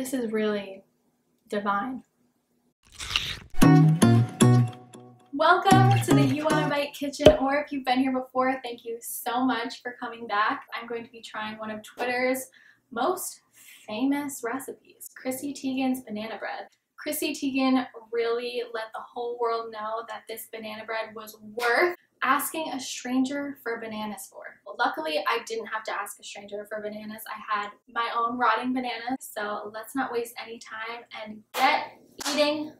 This is really divine. Welcome to the You Wanna Bite Kitchen, or if you've been here before, thank you so much for coming back. I'm going to be trying one of Twitter's most famous recipes, Chrissy Teigen's banana bread. Chrissy Teigen really let the whole world know that this banana bread was worth asking a stranger for bananas for. Well, luckily, I didn't have to ask a stranger for bananas. I had my own rotting bananas, so let's not waste any time and get eating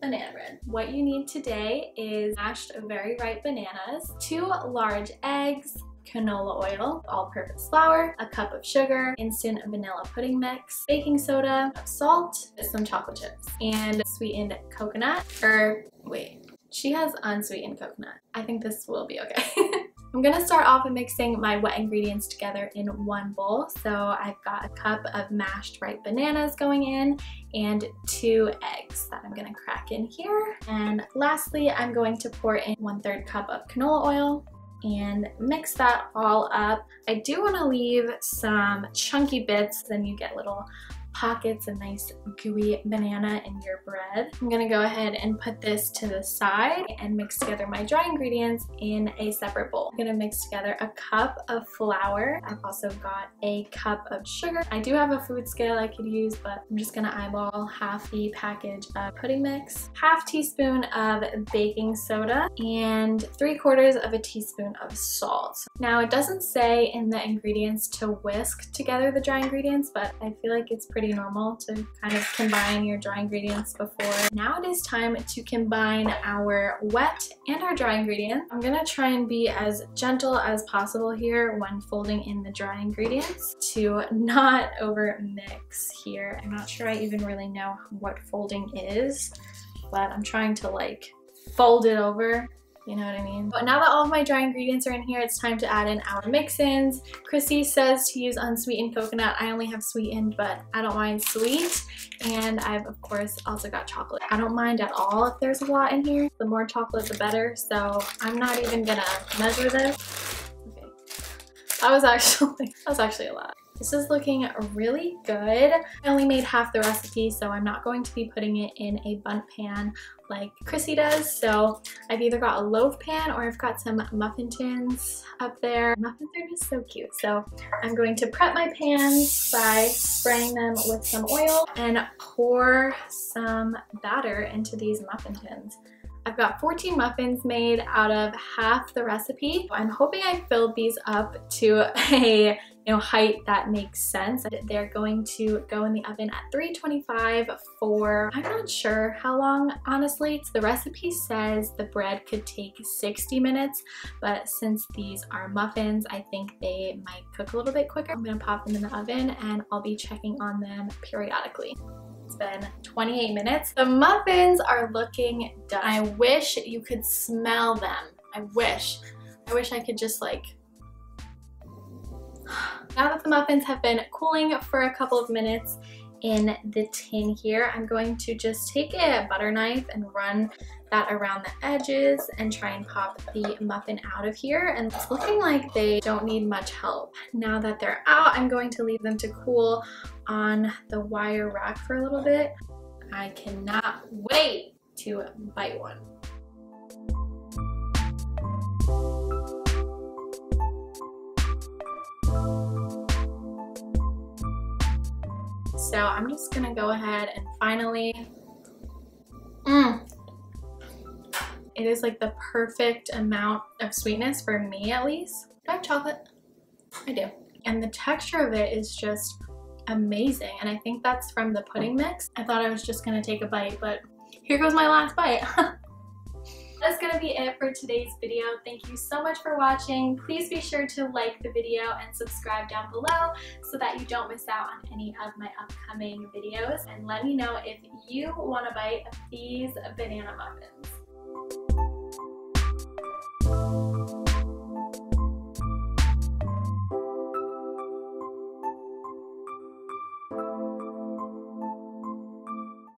banana bread. What you need today is mashed very ripe bananas, two large eggs, canola oil, all-purpose flour, a cup of sugar, instant vanilla pudding mix, baking soda, salt, some chocolate chips, and sweetened coconut, or wait, she has unsweetened coconut. I think this will be okay. I'm gonna start off with mixing my wet ingredients together in one bowl. So I've got a cup of mashed ripe bananas going in and two eggs that I'm gonna crack in here. And lastly, I'm going to pour in one third cup of canola oil and mix that all up. I do wanna leave some chunky bits, then you get little pockets a nice gooey banana in your bread. I'm gonna go ahead and put this to the side and mix together my dry ingredients in a separate bowl. I'm gonna mix together a cup of flour. I've also got a cup of sugar. I do have a food scale I could use, but I'm just gonna eyeball half the package of pudding mix, half teaspoon of baking soda, and three quarters of a teaspoon of salt. Now it doesn't say in the ingredients to whisk together the dry ingredients, but I feel like it's pretty pretty normal to kind of combine your dry ingredients before. Now it is time to combine our wet and our dry ingredients. I'm gonna try and be as gentle as possible here when folding in the dry ingredients to not over mix here. I'm not sure I even really know what folding is, but I'm trying to like fold it over you know what I mean? But now that all of my dry ingredients are in here, it's time to add in our mix-ins. Chrissy says to use unsweetened coconut. I only have sweetened, but I don't mind sweet. And I've, of course, also got chocolate. I don't mind at all if there's a lot in here. The more chocolate, the better. So I'm not even gonna measure this. Okay. That was actually, that was actually a lot. This is looking really good. I only made half the recipe, so I'm not going to be putting it in a Bundt pan like Chrissy does. So I've either got a loaf pan or I've got some muffin tins up there. Muffins are just so cute. So I'm going to prep my pans by spraying them with some oil and pour some batter into these muffin tins. I've got 14 muffins made out of half the recipe. I'm hoping I filled these up to a you know, height that makes sense. They're going to go in the oven at 325 for, I'm not sure how long, honestly. The recipe says the bread could take 60 minutes, but since these are muffins, I think they might cook a little bit quicker. I'm gonna pop them in the oven and I'll be checking on them periodically. Been 28 minutes. The muffins are looking done. I wish you could smell them. I wish. I wish I could just like now that the muffins have been cooling for a couple of minutes in the tin here, I'm going to just take a butter knife and run that around the edges and try and pop the muffin out of here. And it's looking like they don't need much help. Now that they're out, I'm going to leave them to cool on the wire rack for a little bit. I cannot wait to bite one. So I'm just gonna go ahead and finally, mm, it is like the perfect amount of sweetness for me at least. Do I have chocolate? I do. And the texture of it is just amazing. And I think that's from the pudding mix. I thought I was just gonna take a bite, but here goes my last bite. That's gonna be it for today's video. Thank you so much for watching. Please be sure to like the video and subscribe down below so that you don't miss out on any of my upcoming videos. And let me know if you wanna bite these banana muffins.